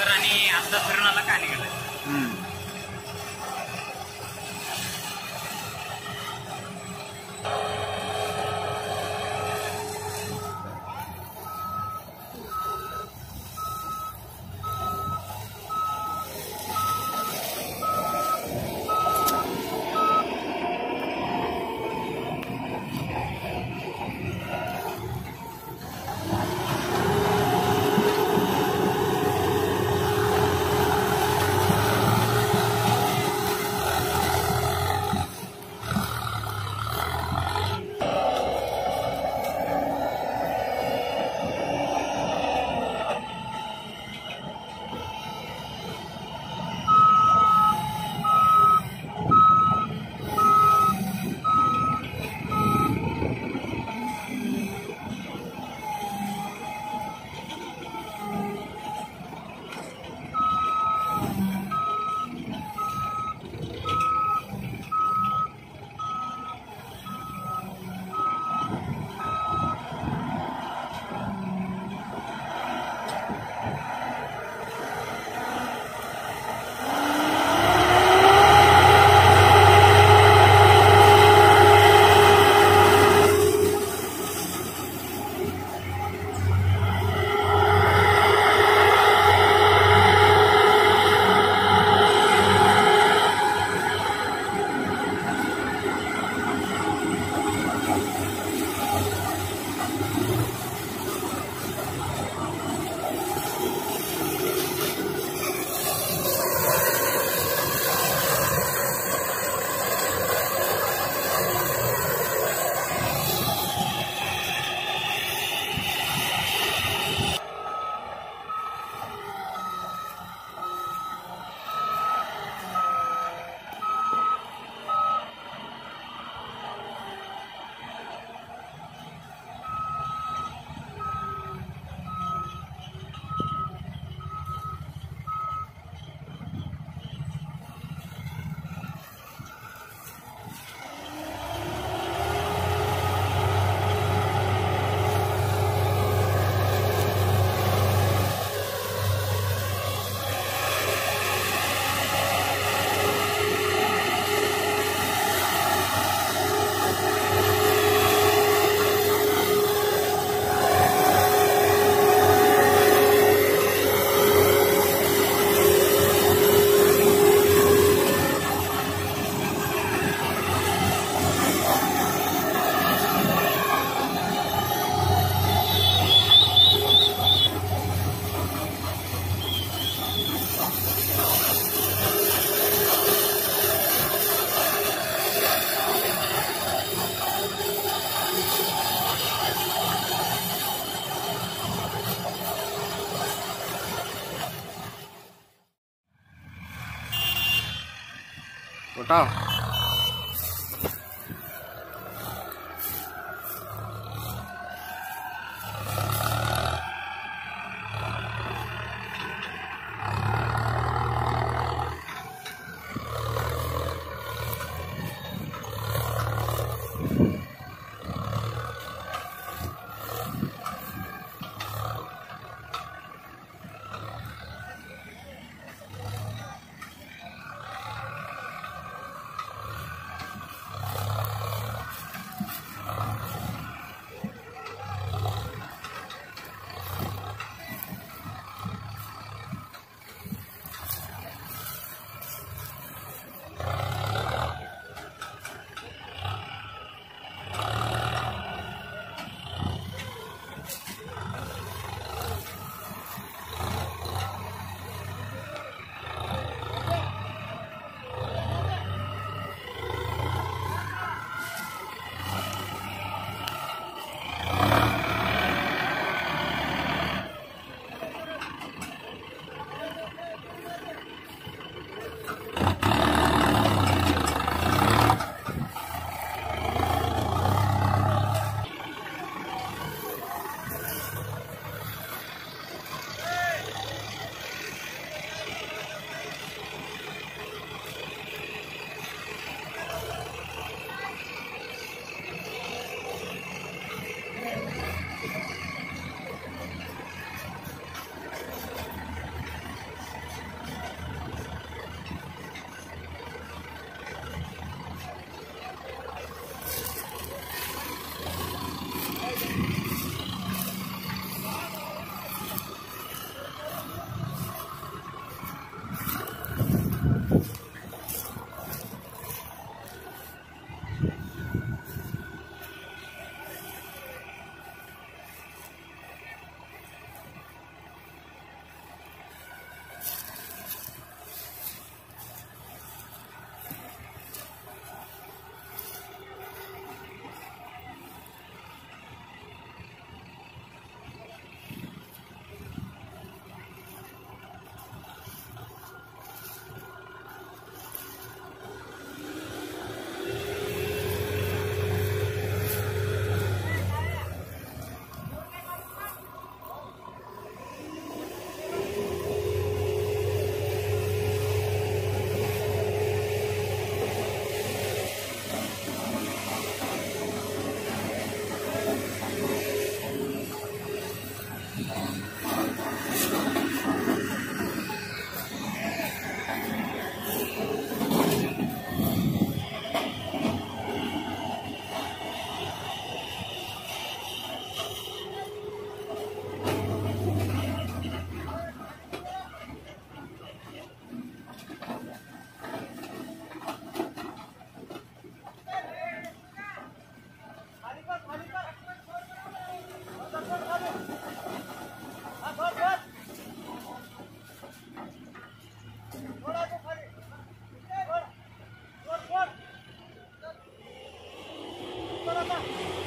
Sir आणि आता फिरून आला काय निघाला 我到了。Barata.